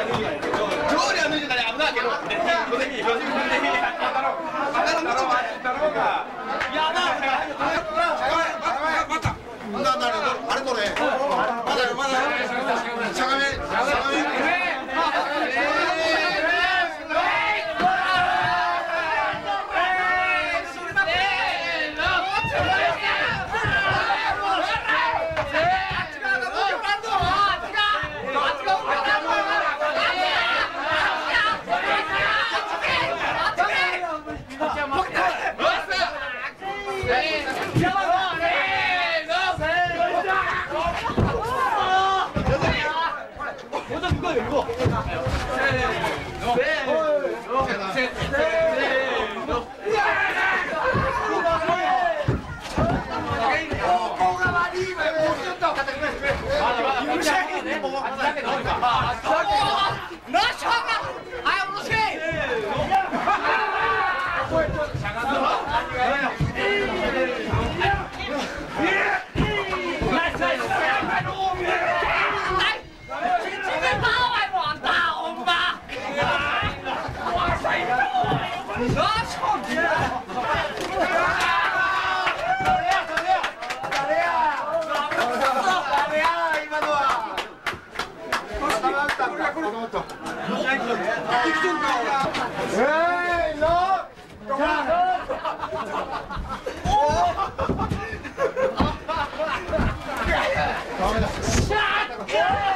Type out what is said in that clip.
上りは脱いでたら危ないけど、 이거 이거 셋셋셋 Shut up!